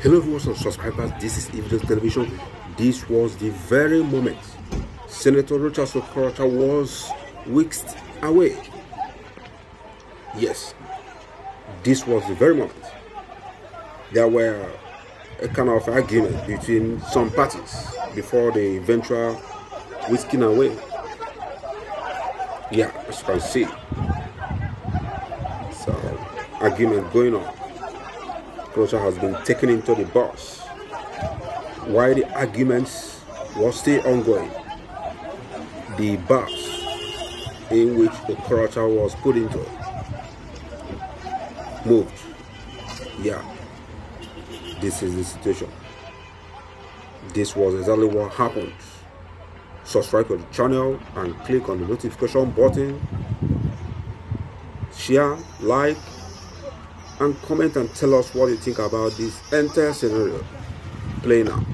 Hello viewers and subscribers, this is Evidence Television. This was the very moment Senator Rochas Okorocha was whisked away. Yes, this was the very moment. There were a kind of argument between some parties before the eventual whisking away. Yeah, as you can see. So, argument going on. Okorocha has been taken into the bus. While the arguments were still ongoing, the bus in which the Okorocha was put into moved. Yeah, this is the situation. This was exactly what happened. Subscribe to the channel and click on the notification button. Share, like, and comment and tell us what you think about this entire scenario playing out.